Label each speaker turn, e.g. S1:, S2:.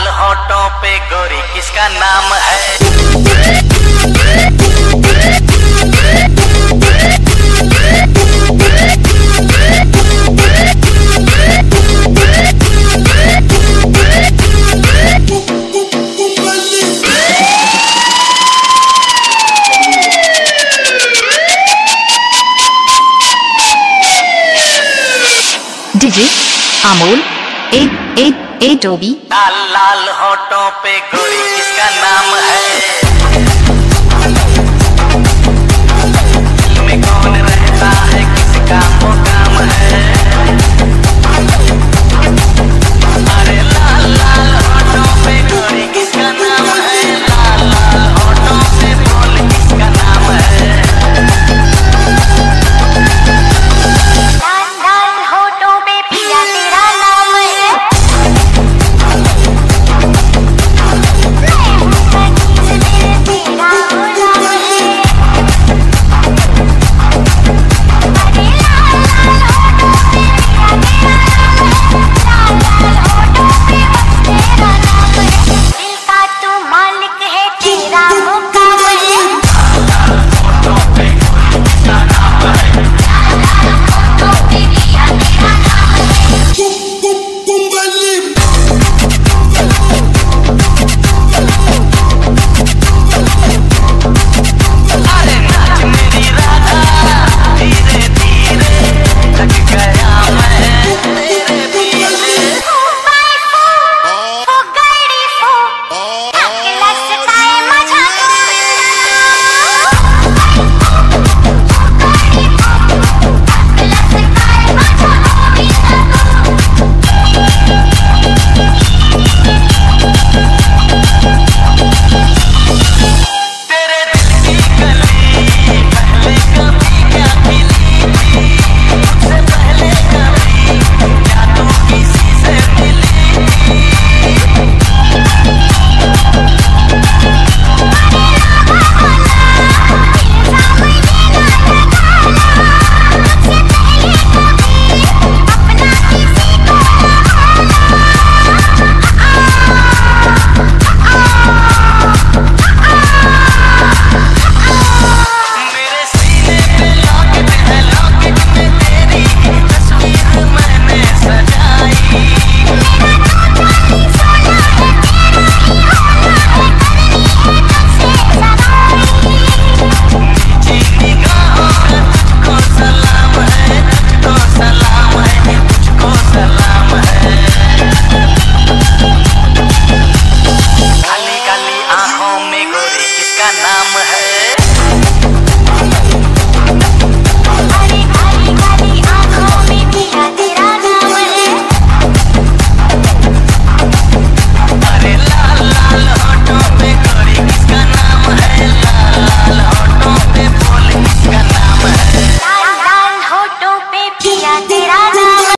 S1: लाल होठों पे गोरी किसका नाम है?
S2: डीजे अमोल ए ए ए टोबी
S1: लाल लाल पे गोरी किसका नाम है।